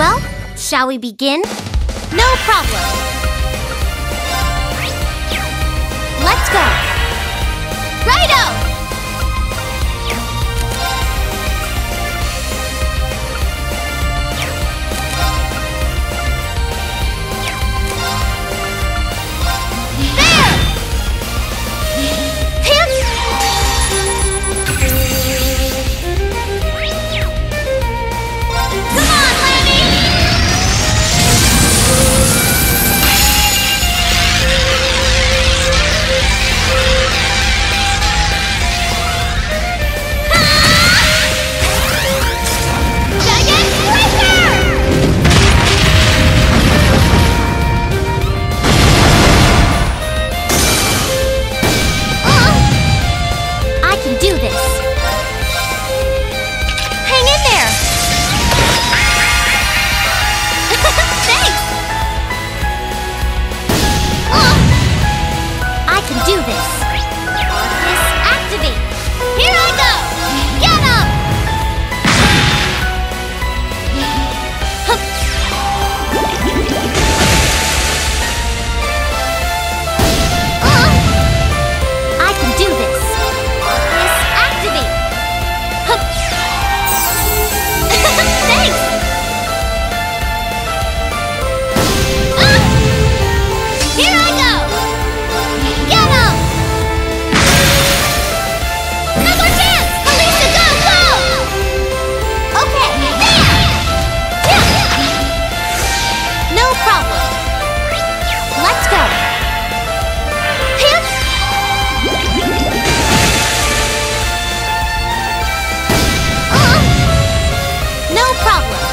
Well, shall we begin? No problem. Problem.